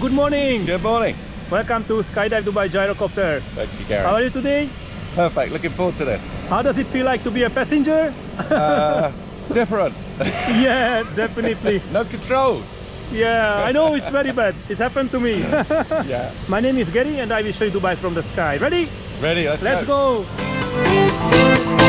good morning. Good morning. Welcome to Skydive Dubai Gyrocopter. Thank you, Gary. How are you today? Perfect. Looking forward to this. How does it feel like to be a passenger? Uh, different. yeah, definitely. no controls. Yeah, I know it's very bad. It happened to me. Yeah. My name is Gary and I will show you Dubai from the sky. Ready? Ready? Let's, Let's go. go.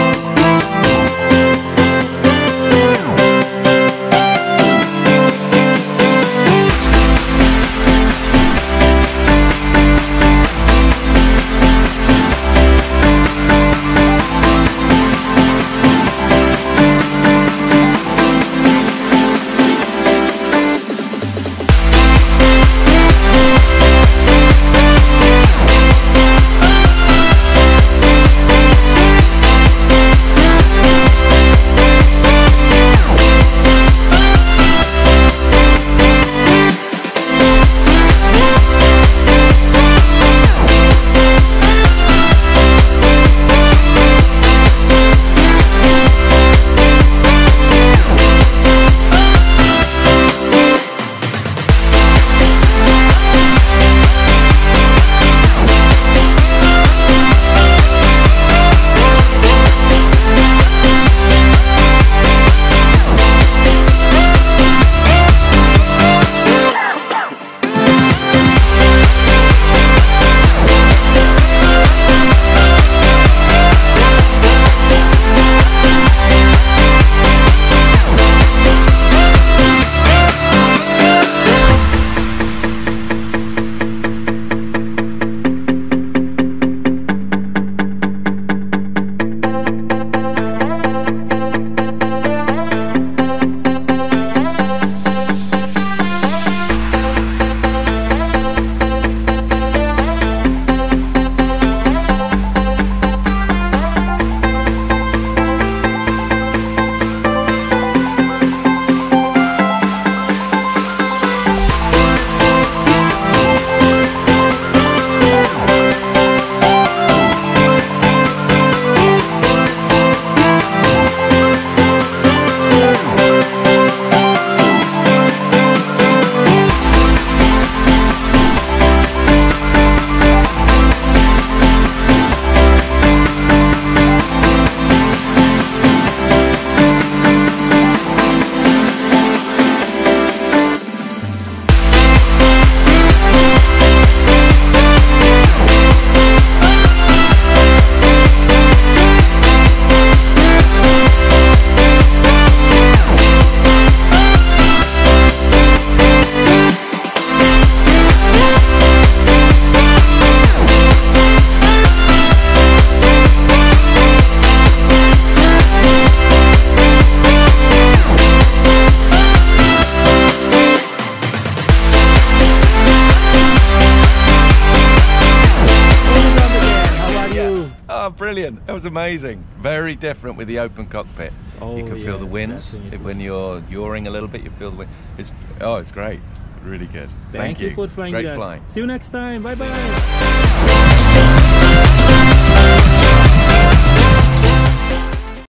Brilliant. That was amazing. Very different with the open cockpit. Oh, you can feel the winds. definitely. When you're yawing a little bit, you feel the wind. It's, oh, it's great. Really good. Thank, you. for flying Great us. flying. See you next time. Bye bye.